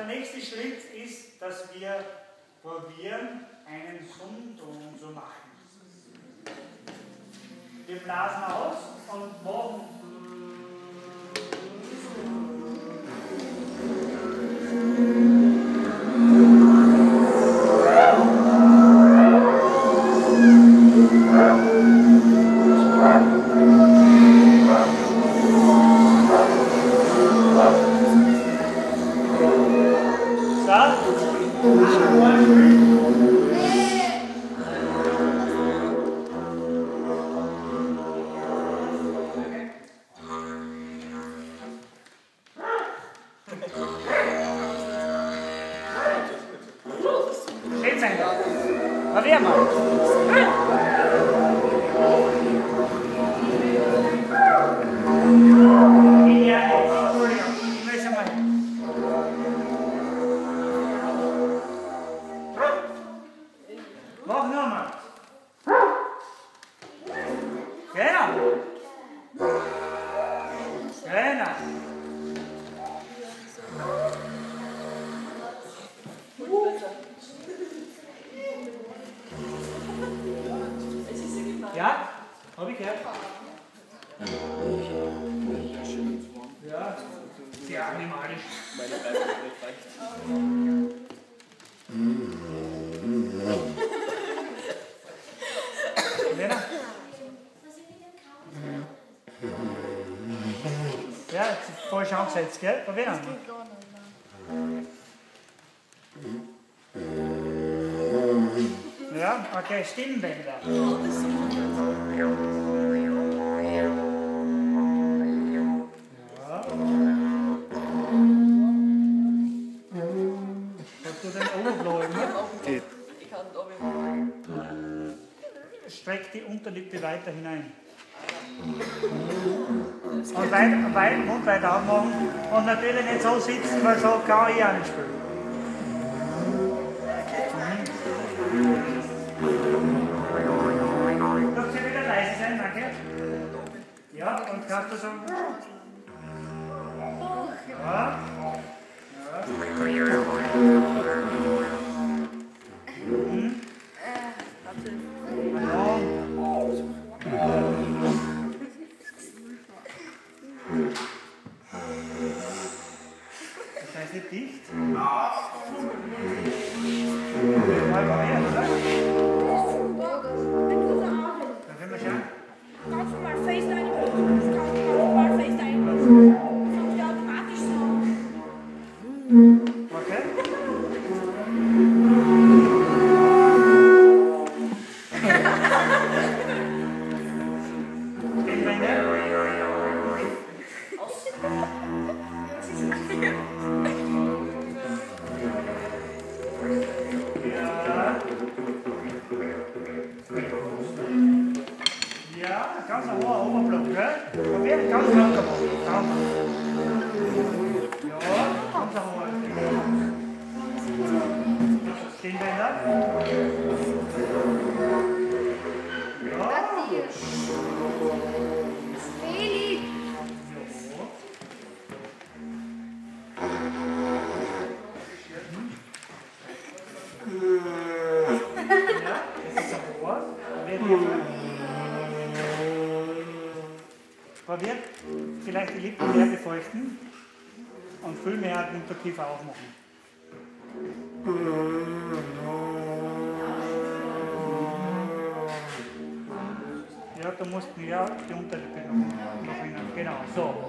der nächste Schritt ist, dass wir probieren, einen Sundton zu machen. Wir blasen aus und machen Schön sein. Probier mal. Ja, Ja, habe ich gehört. Ja, sehr animalisch. Meine Beine? Ja, jetzt voll Chance jetzt, gell? Probieren. Ja, okay, Stimmbänder. Ja. Streck die Unterlippe weiter hinein. Und weit, weit, Mund weit aufmachen. Und natürlich nicht so sitzen, weil so kann ich auch nicht spielen. Mhm. Darf sie wieder leise sein, danke. Ja, und kannst du so. Ja. Ja. Ja. Das heißt nicht dicht. Mal Okay. Stimmbänder. Ja. Ja, ganz ein hoher Oberblock, gell? Probier ganz locker machen. Ganz. Probiert vielleicht die Lippen mehr befeuchten und viel mehr den Unterkiefer aufmachen. Ja, du musst mehr die Unterlippe noch, noch hinein. Genau, so.